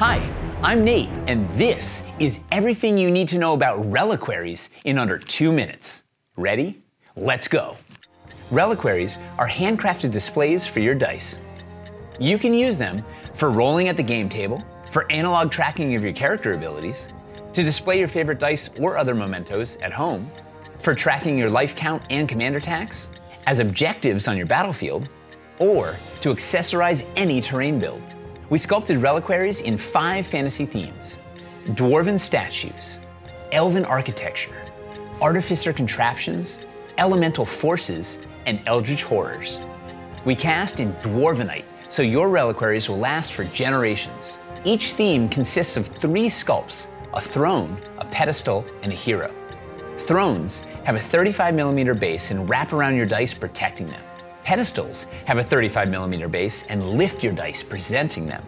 Hi, I'm Nate, and this is everything you need to know about reliquaries in under two minutes. Ready? Let's go. Reliquaries are handcrafted displays for your dice. You can use them for rolling at the game table, for analog tracking of your character abilities, to display your favorite dice or other mementos at home, for tracking your life count and commander tax, as objectives on your battlefield, or to accessorize any terrain build. We sculpted reliquaries in five fantasy themes dwarven statues, elven architecture, artificer contraptions, elemental forces, and eldritch horrors. We cast in Dwarvenite, so your reliquaries will last for generations. Each theme consists of three sculpts a throne, a pedestal, and a hero. Thrones have a 35 millimeter base and wrap around your dice, protecting them. Pedestals have a 35 millimeter base and lift your dice, presenting them.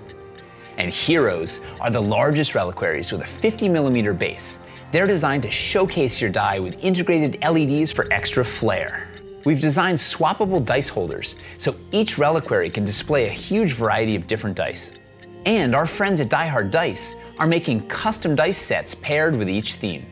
And heroes are the largest reliquaries with a 50 millimeter base. They're designed to showcase your die with integrated LEDs for extra flair. We've designed swappable dice holders so each reliquary can display a huge variety of different dice. And our friends at Die Hard Dice are making custom dice sets paired with each theme.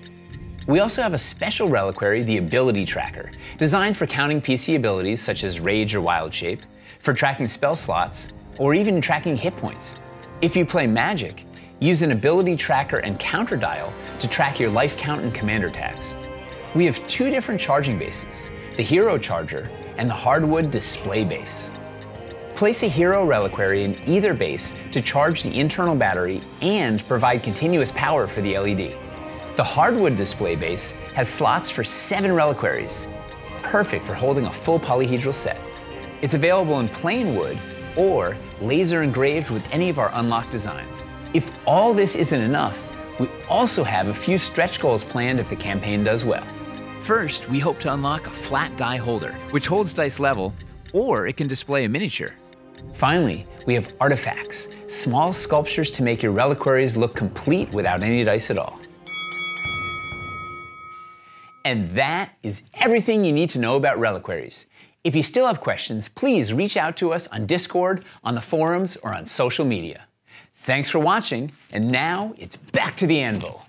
We also have a special reliquary, the Ability Tracker, designed for counting PC abilities such as Rage or Wild Shape, for tracking spell slots, or even tracking hit points. If you play Magic, use an Ability Tracker and Counter Dial to track your life count and commander tax. We have two different charging bases, the Hero Charger and the Hardwood Display Base. Place a hero reliquary in either base to charge the internal battery and provide continuous power for the LED. The hardwood display base has slots for seven reliquaries, perfect for holding a full polyhedral set. It's available in plain wood or laser engraved with any of our unlocked designs. If all this isn't enough, we also have a few stretch goals planned if the campaign does well. First, we hope to unlock a flat die holder, which holds dice level, or it can display a miniature. Finally, we have artifacts, small sculptures to make your reliquaries look complete without any dice at all. And that is everything you need to know about reliquaries. If you still have questions, please reach out to us on Discord, on the forums, or on social media. Thanks for watching, and now it's back to the anvil.